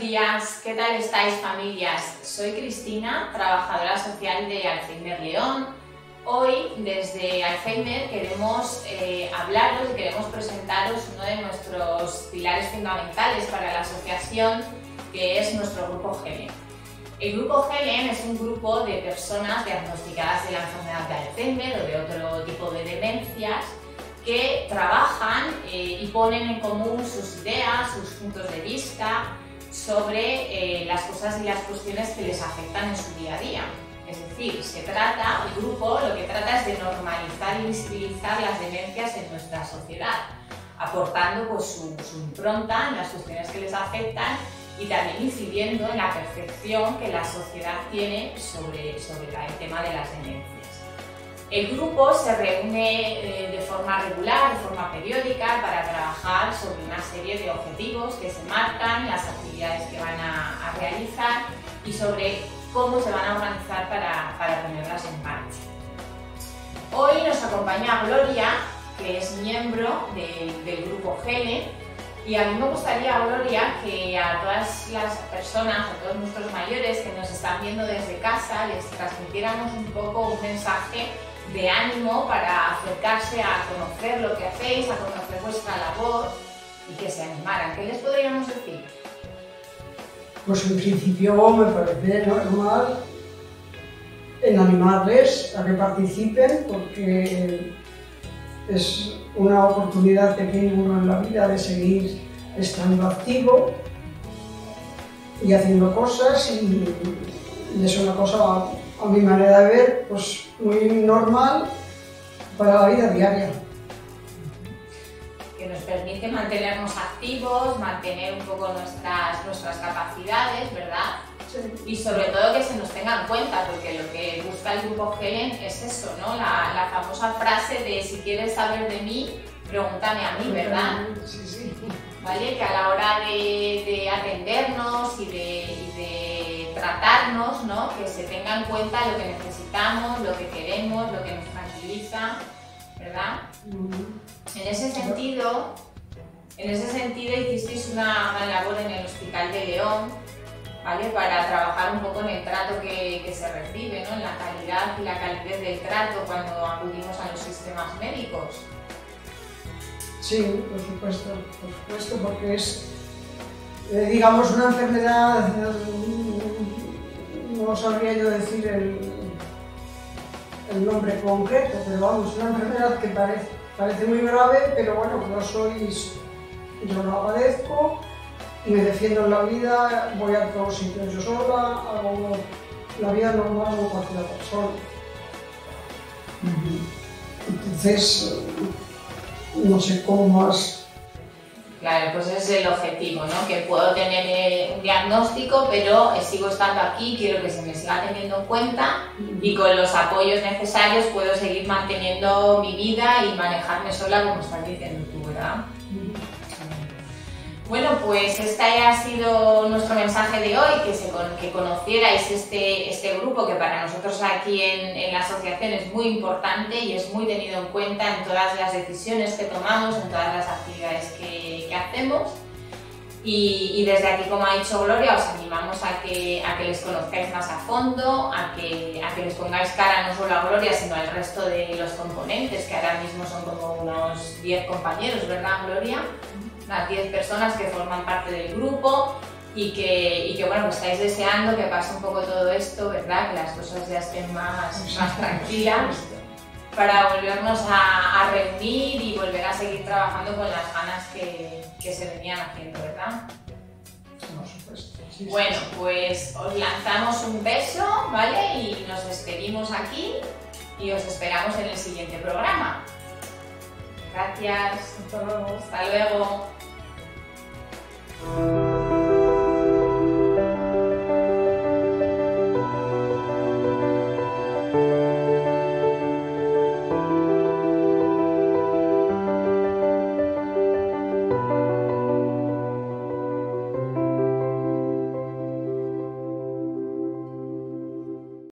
días, ¿qué tal estáis familias? Soy Cristina, trabajadora social de Alzheimer León. Hoy desde Alzheimer queremos eh, hablaros y queremos presentaros uno de nuestros pilares fundamentales para la asociación que es nuestro grupo GELEN. El grupo GELEN es un grupo de personas diagnosticadas de la enfermedad de Alzheimer o de otro tipo de demencias que trabajan eh, y ponen en común sus ideas, sus puntos de vista sobre eh, las cosas y las cuestiones que les afectan en su día a día. Es decir, se trata, el grupo lo que trata es de normalizar y visibilizar las demencias en nuestra sociedad, aportando pues, su, su impronta en las cuestiones que les afectan y también incidiendo en la percepción que la sociedad tiene sobre, sobre el tema de las demencias. El grupo se reúne eh, de forma regular, de forma periódica, para trabajar sobre una serie de objetivos que se marcan, las actividades que van a, realizar y sobre cómo se van a organizar para, para ponerlas en marcha. Hoy nos acompaña Gloria, que es miembro del grupo GENE, y a mí me gustaría, Gloria, que a todas las personas, a todos nuestros mayores que nos están viendo desde casa, les transmitiéramos un poco un mensaje de ánimo para acercarse a conocer lo que hacéis, a conocer vuestra labor y que se animaran. ¿Qué les podríamos decir? Pues en principio me parece normal en animarles a que participen porque es una oportunidad que tiene uno en la vida de seguir estando activo y haciendo cosas y, y es una cosa a mi manera de ver, pues muy normal para la vida diaria. Permite mantenernos activos, mantener un poco nuestras, nuestras capacidades, ¿verdad? Y sobre todo que se nos tenga en cuenta, porque lo que busca el grupo Helen es eso, ¿no? La, la famosa frase de si quieres saber de mí, pregúntame a mí, ¿verdad? Sí, sí. ¿Vale? Que a la hora de, de atendernos y de, y de tratarnos, ¿no? Que se tenga en cuenta lo que necesitamos, lo que queremos, lo que nos tranquiliza, ¿verdad? En ese sentido, en ese sentido hicisteis una, una labor en el Hospital de León, ¿vale? Para trabajar un poco en el trato que, se recibe, ¿no? En la calidad y la calidez del trato cuando acudimos a los sistemas médicos. Sí, por supuesto, por supuesto, porque es, eh, digamos, una enfermedad, no sabría yo decir el, el, nombre concreto, pero vamos, una enfermedad que parece, parece muy grave, pero bueno, no sois, yo no padezco y me defiendo en la vida, voy a todos sitios yo sola, hago la vida normal como cualquier persona. Entonces, no sé cómo más. Claro, pues ese es el objetivo, ¿no? Que puedo tener eh, un diagnóstico, pero eh, sigo estando aquí, quiero que se me siga teniendo en cuenta y con los apoyos necesarios puedo seguir manteniendo mi vida y manejarme sola, como estás diciendo tú, ¿verdad? Bueno, pues este ha sido nuestro mensaje de hoy, que, se, que conocierais este, este grupo que para nosotros aquí en, en, la asociación es muy importante y es muy tenido en cuenta en todas las decisiones que tomamos, en todas las actividades que, que hacemos. Y, y, desde aquí, como ha dicho Gloria, os animamos a que, a que les conozcáis más a fondo, a que, a que les pongáis cara no solo a Gloria, sino al resto de los componentes, que ahora mismo son como unos 10 compañeros, ¿verdad, Gloria? las 10 personas que forman parte del grupo y que, y que, bueno, estáis deseando que pase un poco todo esto, ¿verdad? Que las cosas ya estén más, más tranquilas para volvernos a, a, reunir y volver a seguir trabajando con las ganas que, que se venían haciendo, ¿verdad? Por supuesto. Sí, bueno, pues os lanzamos un beso, ¿vale? Y nos despedimos aquí y os esperamos en el siguiente programa. Gracias. Hasta luego. Hasta luego.